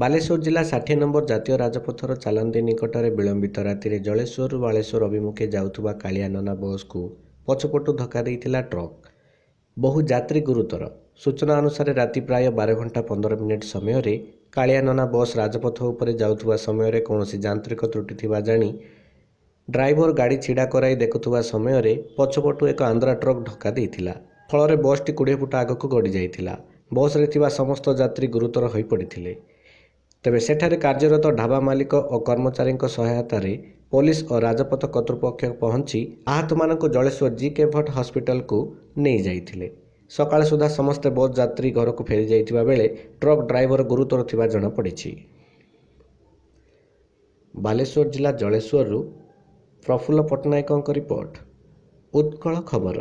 ବାଲେଶ୍ୱର ଜିଲ୍ଲା ଷାଠିଏ ନମ୍ବର ଜାତୀୟ ରାଜପଥର ଚାଲନ୍ତି ନିକଟରେ ବିଳମ୍ବିତ ରାତିରେ ଜଳେଶ୍ୱରରୁ ବାଲେଶ୍ୱର ଅଭିମୁଖେ ଯାଉଥିବା କାଳିଆ ନନା ବସ୍କୁ ପଛପଟୁ ଧକ୍କା ଦେଇଥିଲା ଟ୍ରକ୍। ବହୁ ଯାତ୍ରୀ ଗୁରୁତର। ସୂଚନା ଅନୁସାରେ ରାତି ପ୍ରାୟ ବାର ଘଣ୍ଟା ପନ୍ଦର ମିନିଟ୍ ସମୟରେ କାଳିଆ ନନା ବସ୍ ରାଜପଥ ଉପରେ ଯାଉଥିବା ସମୟରେ କୌଣସି ଯାନ୍ତ୍ରିକ ତ୍ରୁଟି ଥିବା ଜାଣି ଡ୍ରାଇଭର ଗାଡ଼ି ଛିଡ଼ା କରାଇ ଦେଖୁଥିବା ସମୟରେ ପଛପଟୁ ଏକ ଆନ୍ଦ୍ରା ଟ୍ରକ୍ ଧକ୍କା ଦେଇଥିଲା। ଫଳରେ ବସ୍ଟି କୋଡ଼ିଏ ଫୁଟ ଆଗକୁ ଗଡ଼ି ଯାଇଥିଲା। ବସ୍ରେ ଥିବା ସମସ୍ତ ଯାତ୍ରୀ ଗୁରୁତର ହୋଇପଡ଼ିଥିଲେ। ତେବେ ସେଠାରେ କାର୍ଯ୍ୟରତ ଢାବା ମାଲିକ ଓ କର୍ମଚାରୀଙ୍କ ସହାୟତାରେ ପୋଲିସ ଓ ରାଜପଥ କର୍ତ୍ତୃପକ୍ଷ ପହଞ୍ଚି ଆହତମାନଙ୍କୁ ଜଳେଶ୍ୱର ଜି କେ ଭଟ୍ଟ ହସ୍ପିଟାଲକୁ ନେଇଯାଇଥିଲେ। ସକାଳ ସୁଦ୍ଧା ସମସ୍ତେ ବସ୍ ଯାତ୍ରୀ ଘରକୁ ଫେରିଯାଇଥିବା ବେଳେ ଟ୍ରକ୍ ଡ୍ରାଇଭର ଗୁରୁତର ଥିବା ଜଣାପଡ଼ିଛି। ବାଲେଶ୍ୱର ଜିଲ୍ଲା ଜଳେଶ୍ୱରରୁ ପ୍ରଫୁଲ୍ଲ ପଟ୍ଟନାୟକଙ୍କ ରିପୋର୍ଟ। ଉତ୍କଳ ଖବର।